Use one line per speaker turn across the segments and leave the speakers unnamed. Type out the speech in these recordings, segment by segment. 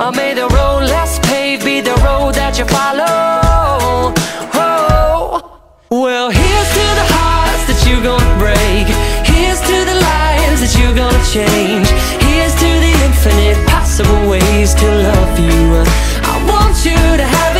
Or may the road less paved be the road that you follow. Whoa. Well, here's to the hearts that you're gonna break. Here's to the lives that you're gonna change. Here's to the infinite possible ways to love you. I want you to have it.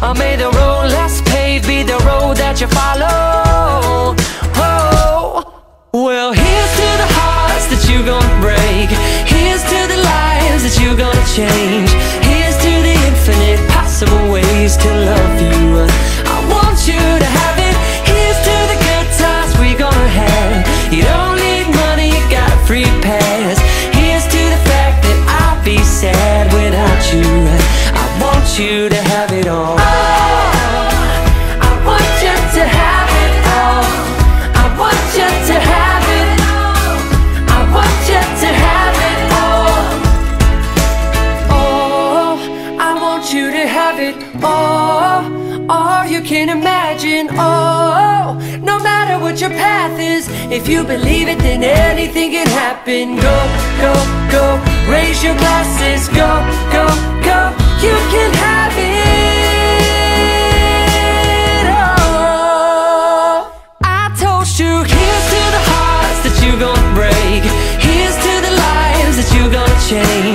Or may the road less paved be the road that you follow. Oh, well, here's to the hearts that you're gonna break. Here's to the lives that you're gonna change. Here's to the infinite possible ways to love your path is, if you believe it, then anything can happen. Go, go, go. Raise your glasses. Go, go, go. You can have it all. I toast you. Here's to the hearts that you're gonna break. Here's to the lives that you're gonna change.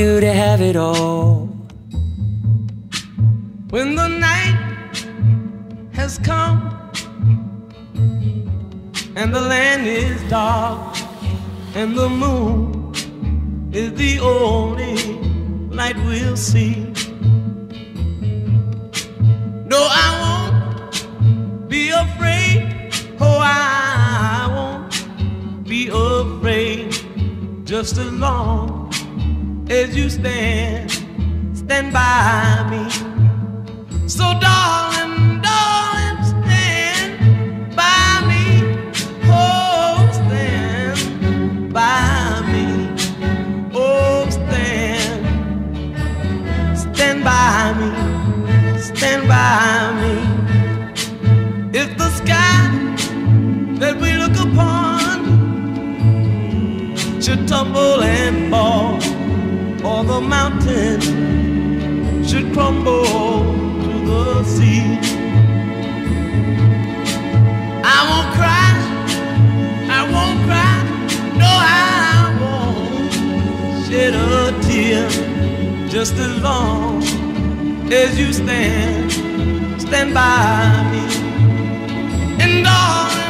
You to have it all. When the night has come and the land is dark and the moon is the only light we'll see. No, I won't be afraid. Oh, I won't be afraid. Just as long as you stand, stand by me. So, darling, darling, stand by me. Oh, stand by me. Oh, stand, stand by me. Stand by me. If the sky that we look upon should tumble and the mountain should crumble to the sea. I won't cry, I won't cry, no, I won't shed a tear just as
long as you stand, stand by me. And darling,